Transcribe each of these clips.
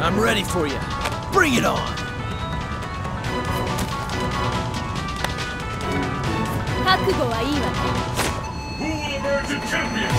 I'm ready for you. Bring it on! Who will emerge a champion?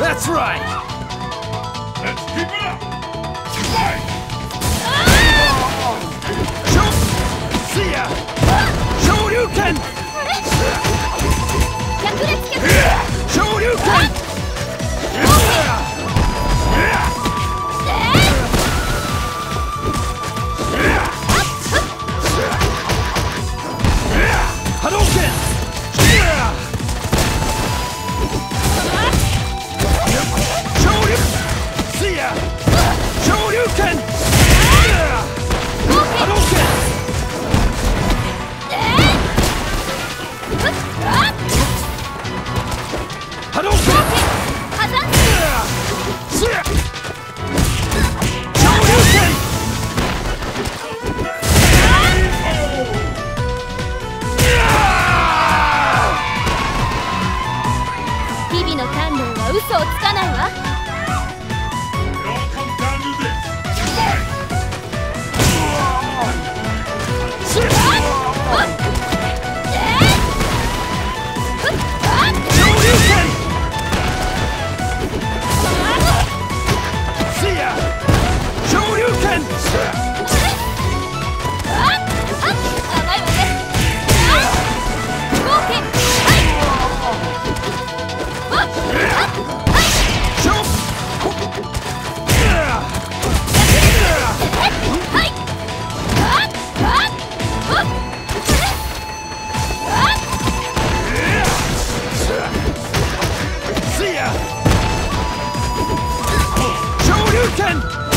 That's right! Let's keep it up! Fight! Show! See ya! Shoryuken! 百想つかないわ。Satan!